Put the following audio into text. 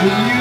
You